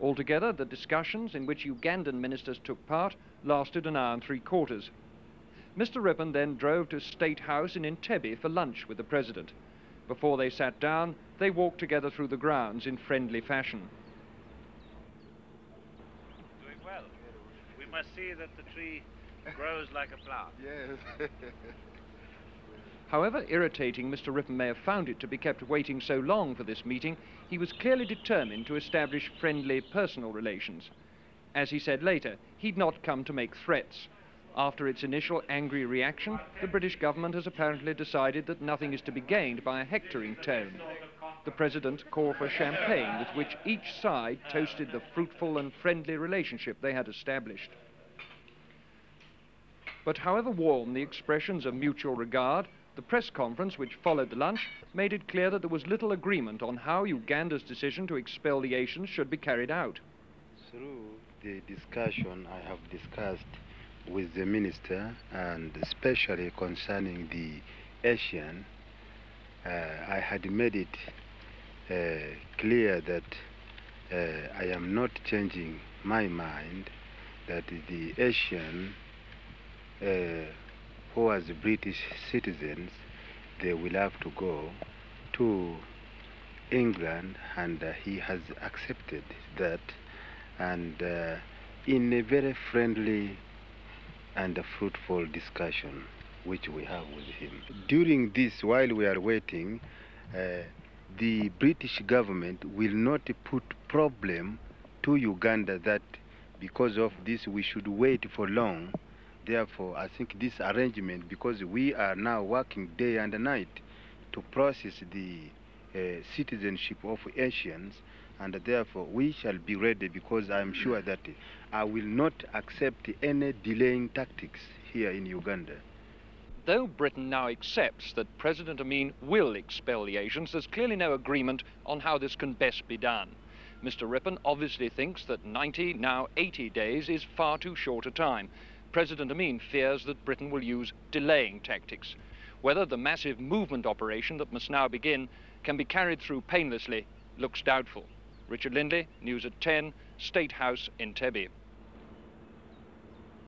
Altogether, the discussions in which Ugandan ministers took part lasted an hour and three quarters. Mr. Rippon then drove to State House in Entebbe for lunch with the President. Before they sat down, they walked together through the grounds in friendly fashion. Doing well. We must see that the tree grows like a plant. Yes. However irritating Mr. Rippon may have found it to be kept waiting so long for this meeting, he was clearly determined to establish friendly personal relations. As he said later, he'd not come to make threats. After its initial angry reaction, the British government has apparently decided that nothing is to be gained by a hectoring tone. The President called for champagne with which each side toasted the fruitful and friendly relationship they had established. But however warm the expressions of mutual regard, the press conference which followed the lunch made it clear that there was little agreement on how Uganda's decision to expel the Asians should be carried out. Through the discussion I have discussed with the minister and especially concerning the Asian, uh, I had made it uh, clear that uh, I am not changing my mind that the Asian uh, who as British citizens they will have to go to England and uh, he has accepted that and uh, in a very friendly and a fruitful discussion which we have with him. During this, while we are waiting, uh, the British government will not put problem to Uganda that because of this we should wait for long. Therefore, I think this arrangement, because we are now working day and night to process the uh, citizenship of Asians, and therefore we shall be ready because I am sure that I will not accept any delaying tactics here in Uganda. Though Britain now accepts that President Amin will expel the Asians, there's clearly no agreement on how this can best be done. Mr. Rippon obviously thinks that 90, now 80 days is far too short a time. President Amin fears that Britain will use delaying tactics. Whether the massive movement operation that must now begin can be carried through painlessly looks doubtful. Richard Lindley, News at 10, State House, Entebbe.